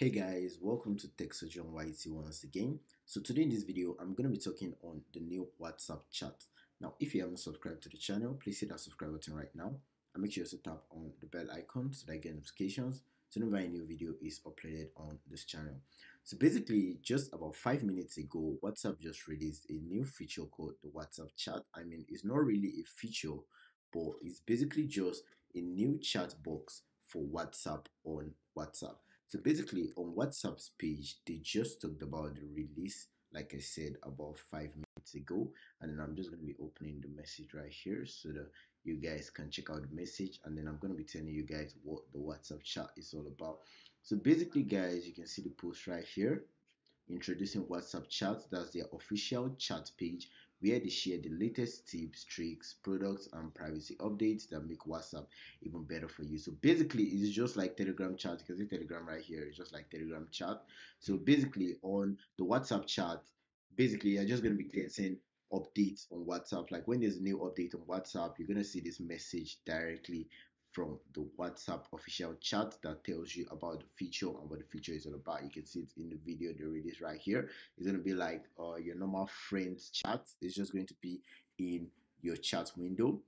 Hey guys, welcome to Tech Surgeon YT once again. So today in this video, I'm going to be talking on the new WhatsApp chat. Now, if you haven't subscribed to the channel, please hit that subscribe button right now and make sure to tap on the bell icon so that you get notifications so whenever a new video is uploaded on this channel. So basically, just about five minutes ago, WhatsApp just released a new feature called the WhatsApp chat. I mean, it's not really a feature, but it's basically just a new chat box for WhatsApp on WhatsApp. So basically on WhatsApp's page, they just talked about the release, like I said, about five minutes ago. And then I'm just going to be opening the message right here so that you guys can check out the message. And then I'm going to be telling you guys what the WhatsApp chat is all about. So basically, guys, you can see the post right here introducing WhatsApp chat. That's their official chat page where they share the latest tips, tricks, products, and privacy updates that make WhatsApp even better for you. So basically, it's just like Telegram chat. You can see Telegram right here. It's just like Telegram chat. So basically, on the WhatsApp chat, basically, you're just going to be getting updates on WhatsApp. Like when there's a new update on WhatsApp, you're going to see this message directly from the WhatsApp official chat that tells you about the feature and what the feature is all about. You can see it in the video they released right here. It's going to be like uh, your normal friends chat. It's just going to be in your chat window.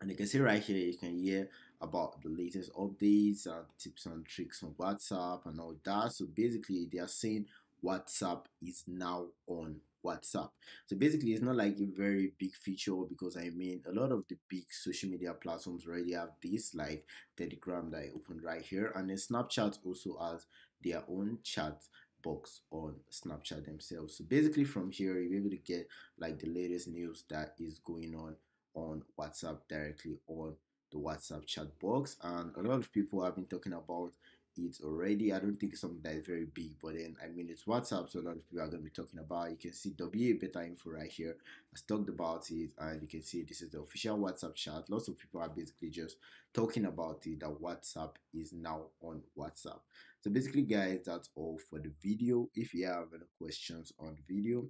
And you can see right here, you can hear about the latest updates and tips and tricks on WhatsApp and all that. So basically, they are saying WhatsApp is now on WhatsApp. So basically, it's not like a very big feature because I mean, a lot of the big social media platforms already have this, like Telegram that I opened right here, and then Snapchat also has their own chat box on Snapchat themselves. So basically, from here, you'll be able to get like the latest news that is going on on WhatsApp directly on the WhatsApp chat box. And a lot of people have been talking about it already. I don't think it's something that is very big, but then I mean it's WhatsApp, so a lot of people are going to be talking about. You can see WA beta info right here. I talked about it, and you can see this is the official WhatsApp chat. Lots of people are basically just talking about it that WhatsApp is now on WhatsApp. So basically, guys, that's all for the video. If you have any questions on the video,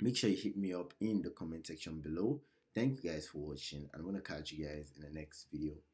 make sure you hit me up in the comment section below. Thank you guys for watching. And I'm gonna catch you guys in the next video.